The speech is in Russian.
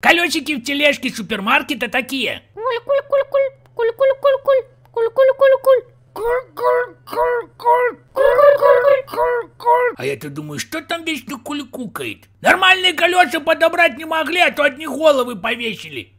Колесики в тележке супермаркета такие. А я-то думаю, что там вечно кулькукает? Нормальные колеса подобрать не могли, а то одни головы повесили.